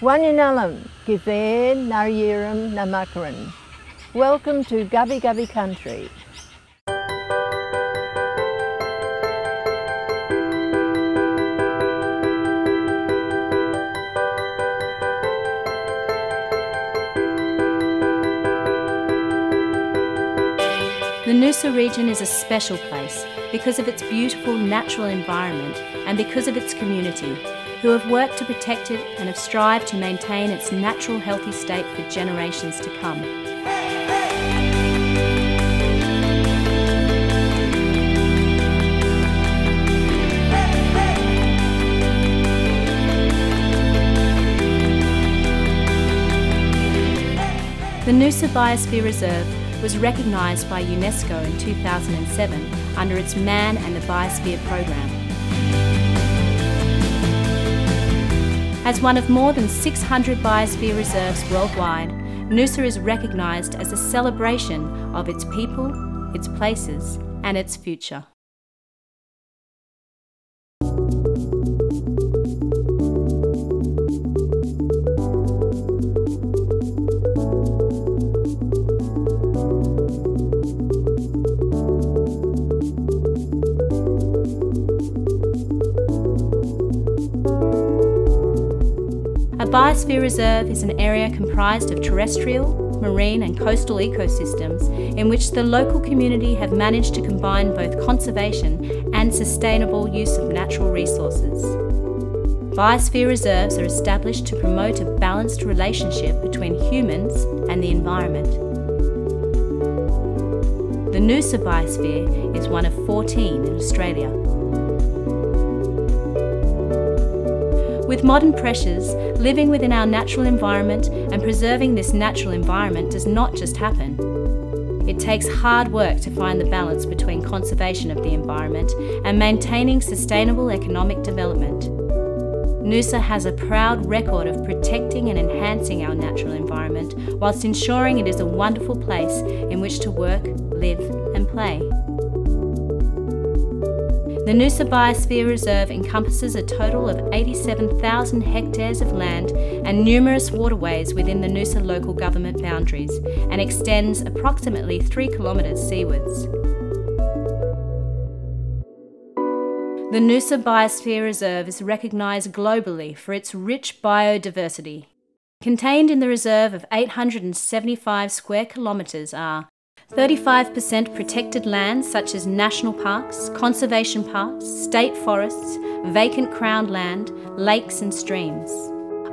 Waninalam, Githere Narayiram Namakaran. Welcome to Gubbi Gubbi country. The Noosa region is a special place because of its beautiful natural environment and because of its community, who have worked to protect it and have strived to maintain its natural healthy state for generations to come. The Noosa Biosphere Reserve was recognised by UNESCO in 2007 under its Man and the Biosphere program. As one of more than 600 biosphere reserves worldwide, Noosa is recognised as a celebration of its people, its places, and its future. Biosphere reserve is an area comprised of terrestrial, marine, and coastal ecosystems in which the local community have managed to combine both conservation and sustainable use of natural resources. Biosphere reserves are established to promote a balanced relationship between humans and the environment. The Noosa Biosphere is one of 14 in Australia. With modern pressures, living within our natural environment and preserving this natural environment does not just happen. It takes hard work to find the balance between conservation of the environment and maintaining sustainable economic development. Noosa has a proud record of protecting and enhancing our natural environment whilst ensuring it is a wonderful place in which to work, live and play. The Noosa Biosphere Reserve encompasses a total of 87,000 hectares of land and numerous waterways within the Noosa local government boundaries and extends approximately 3 kilometres seawards. The Noosa Biosphere Reserve is recognised globally for its rich biodiversity. Contained in the reserve of 875 square kilometres are 35% protected lands such as national parks, conservation parks, state forests, vacant crown land, lakes and streams.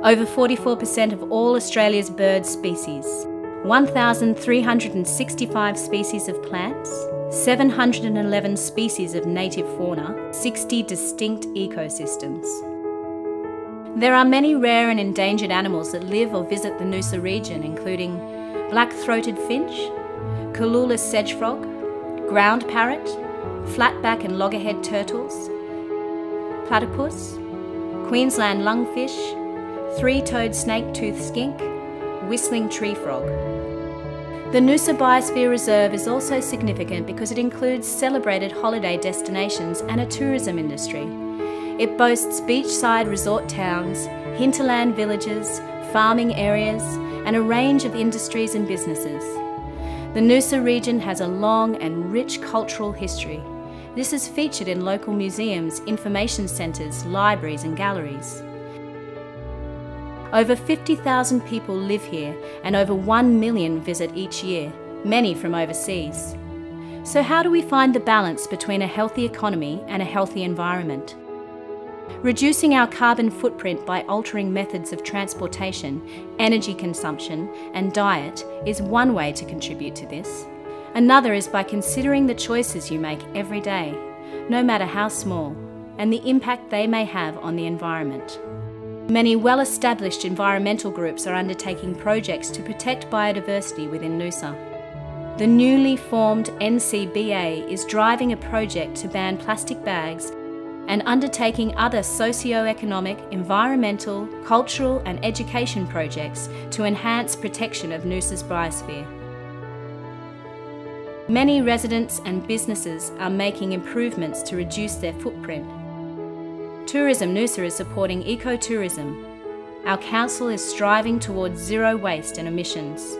Over 44% of all Australia's bird species. 1,365 species of plants, 711 species of native fauna, 60 distinct ecosystems. There are many rare and endangered animals that live or visit the Noosa region, including black-throated finch, Cooloola sedge frog, ground parrot, flatback and loggerhead turtles, platypus, Queensland lungfish, three-toed snake-tooth skink, whistling tree frog. The Noosa Biosphere Reserve is also significant because it includes celebrated holiday destinations and a tourism industry. It boasts beachside resort towns, hinterland villages, farming areas, and a range of industries and businesses. The Noosa region has a long and rich cultural history. This is featured in local museums, information centres, libraries and galleries. Over 50,000 people live here and over 1 million visit each year, many from overseas. So how do we find the balance between a healthy economy and a healthy environment? Reducing our carbon footprint by altering methods of transportation, energy consumption, and diet is one way to contribute to this. Another is by considering the choices you make every day, no matter how small, and the impact they may have on the environment. Many well established environmental groups are undertaking projects to protect biodiversity within Noosa. The newly formed NCBA is driving a project to ban plastic bags and undertaking other socio-economic, environmental, cultural and education projects to enhance protection of Noosa's biosphere. Many residents and businesses are making improvements to reduce their footprint. Tourism Noosa is supporting ecotourism. our council is striving towards zero waste and emissions.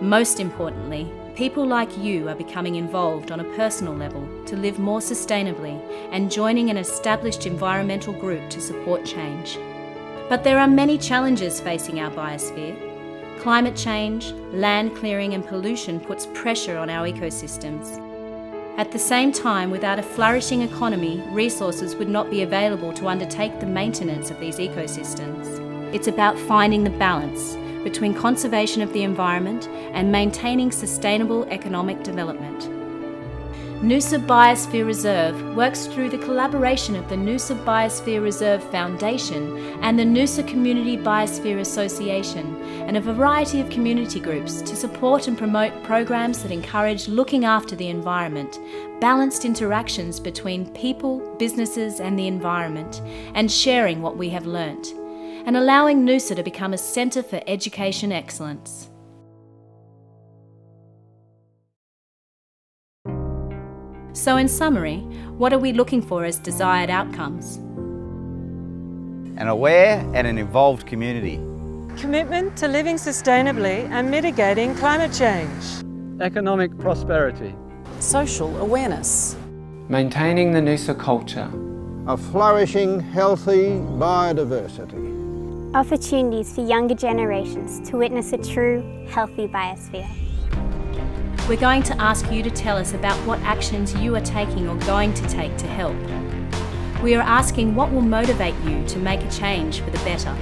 Most importantly, people like you are becoming involved on a personal level to live more sustainably and joining an established environmental group to support change. But there are many challenges facing our biosphere. Climate change, land clearing and pollution puts pressure on our ecosystems. At the same time, without a flourishing economy, resources would not be available to undertake the maintenance of these ecosystems. It's about finding the balance between conservation of the environment and maintaining sustainable economic development. Noosa Biosphere Reserve works through the collaboration of the Noosa Biosphere Reserve Foundation and the Noosa Community Biosphere Association and a variety of community groups to support and promote programs that encourage looking after the environment, balanced interactions between people, businesses and the environment, and sharing what we have learnt and allowing Noosa to become a centre for education excellence. So, in summary, what are we looking for as desired outcomes? An aware and an involved community. Commitment to living sustainably and mitigating climate change. Economic prosperity. Social awareness. Maintaining the Noosa culture. A flourishing, healthy biodiversity opportunities for younger generations to witness a true, healthy biosphere. We're going to ask you to tell us about what actions you are taking or going to take to help. We are asking what will motivate you to make a change for the better.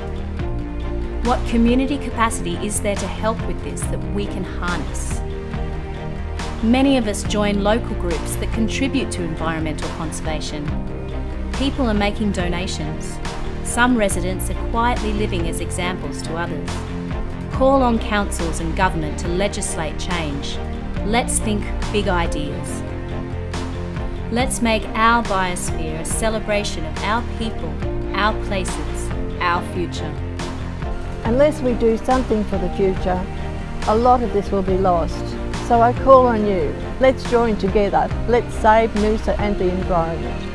What community capacity is there to help with this that we can harness? Many of us join local groups that contribute to environmental conservation. People are making donations, some residents are quietly living as examples to others. Call on councils and government to legislate change. Let's think big ideas. Let's make our biosphere a celebration of our people, our places, our future. Unless we do something for the future, a lot of this will be lost. So I call on you, let's join together, let's save Noosa and the environment.